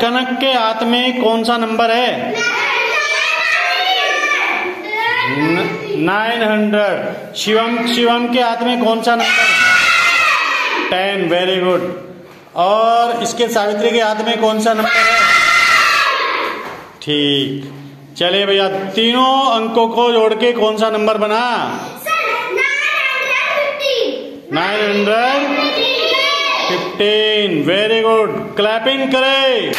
कनक के हाथ में कौन सा नंबर है? Nine hundred. शिवम शिवम के हाथ में कौन सा नंबर टेन वेरी गुड। और इसके सावित्री के हाथ में कौन सा नंबर है? ठीक। चलिए भैया तीनों अंकों को जोड़ के कौन सा नंबर बना? Nine hundred fifteen very good clapping करे